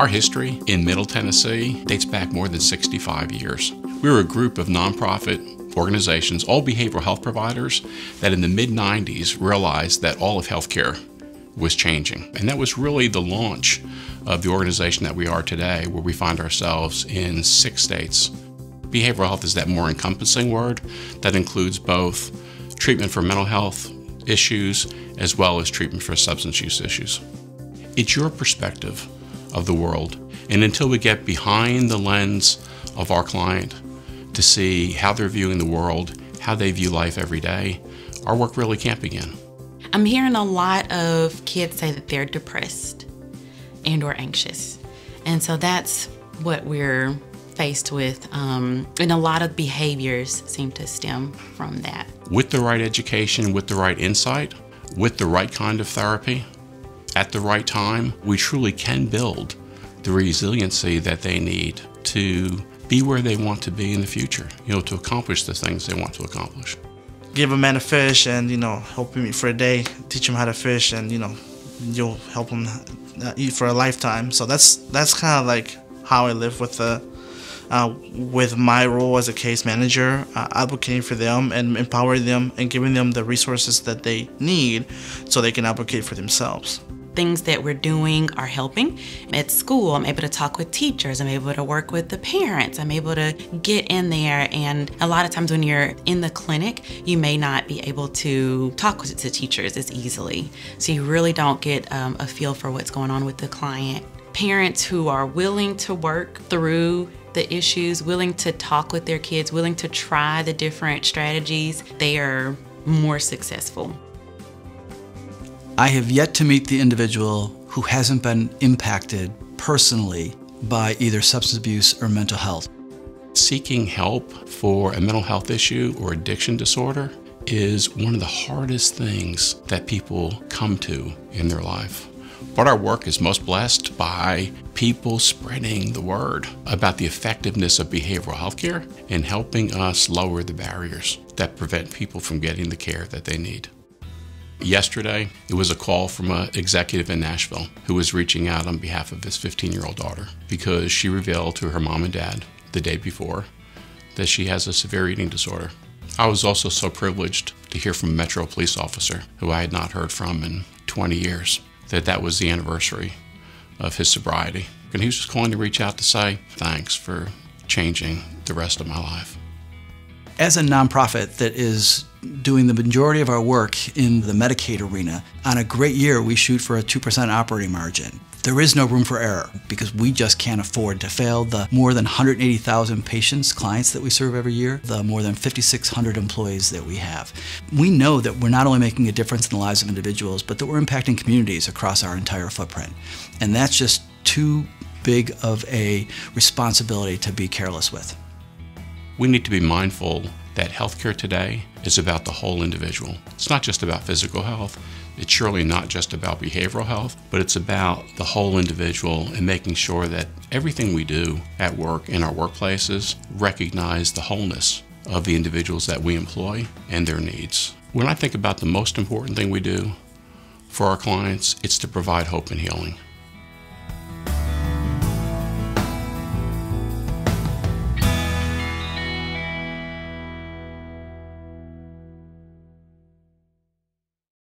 Our history in Middle Tennessee dates back more than 65 years. We were a group of nonprofit organizations, all behavioral health providers, that in the mid 90s realized that all of healthcare was changing. And that was really the launch of the organization that we are today, where we find ourselves in six states. Behavioral health is that more encompassing word that includes both treatment for mental health issues as well as treatment for substance use issues. It's your perspective of the world. And until we get behind the lens of our client to see how they're viewing the world, how they view life every day, our work really can't begin. I'm hearing a lot of kids say that they're depressed and or anxious. And so that's what we're faced with. Um, and a lot of behaviors seem to stem from that. With the right education, with the right insight, with the right kind of therapy, at the right time, we truly can build the resiliency that they need to be where they want to be in the future, you know, to accomplish the things they want to accomplish. Give a man a fish and you know help him eat for a day. Teach him how to fish and you know you'll help him uh, eat for a lifetime. So that's that's kind of like how i live with the uh, with my role as a case manager. Uh, advocating for them and empowering them and giving them the resources that they need so they can advocate for themselves things that we're doing are helping. At school, I'm able to talk with teachers, I'm able to work with the parents, I'm able to get in there. And a lot of times when you're in the clinic, you may not be able to talk to teachers as easily. So you really don't get um, a feel for what's going on with the client. Parents who are willing to work through the issues, willing to talk with their kids, willing to try the different strategies, they are more successful. I have yet to meet the individual who hasn't been impacted personally by either substance abuse or mental health. Seeking help for a mental health issue or addiction disorder is one of the hardest things that people come to in their life. But our work is most blessed by people spreading the word about the effectiveness of behavioral health care and helping us lower the barriers that prevent people from getting the care that they need. Yesterday, it was a call from an executive in Nashville who was reaching out on behalf of his 15 year old daughter because she revealed to her mom and dad the day before that she has a severe eating disorder. I was also so privileged to hear from a Metro police officer who I had not heard from in 20 years that that was the anniversary of his sobriety. And he was just calling to reach out to say thanks for changing the rest of my life. As a nonprofit that is doing the majority of our work in the Medicaid arena, on a great year we shoot for a 2% operating margin. There is no room for error because we just can't afford to fail the more than 180,000 patients, clients that we serve every year, the more than 5,600 employees that we have. We know that we're not only making a difference in the lives of individuals, but that we're impacting communities across our entire footprint. And that's just too big of a responsibility to be careless with. We need to be mindful that healthcare today is about the whole individual. It's not just about physical health. It's surely not just about behavioral health, but it's about the whole individual and making sure that everything we do at work in our workplaces recognize the wholeness of the individuals that we employ and their needs. When I think about the most important thing we do for our clients, it's to provide hope and healing.